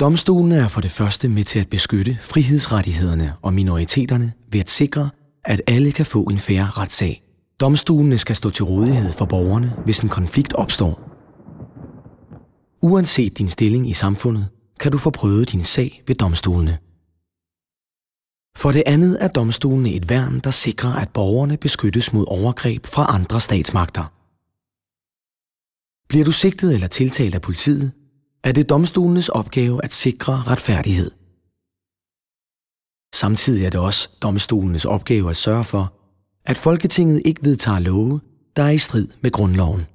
Domstolene er for det første med til at beskytte frihedsrettighederne og minoriteterne ved at sikre, at alle kan få en færre retssag. Domstolene skal stå til rådighed for borgerne, hvis en konflikt opstår. Uanset din stilling i samfundet, kan du få prøvet din sag ved domstolene. For det andet er domstolene et værn, der sikrer, at borgerne beskyttes mod overgreb fra andre statsmagter. Bliver du sigtet eller tiltalt af politiet, er det domstolenes opgave at sikre retfærdighed. Samtidig er det også domstolenes opgave at sørge for, at Folketinget ikke vedtager love, der er i strid med grundloven.